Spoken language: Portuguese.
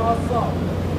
Nossa.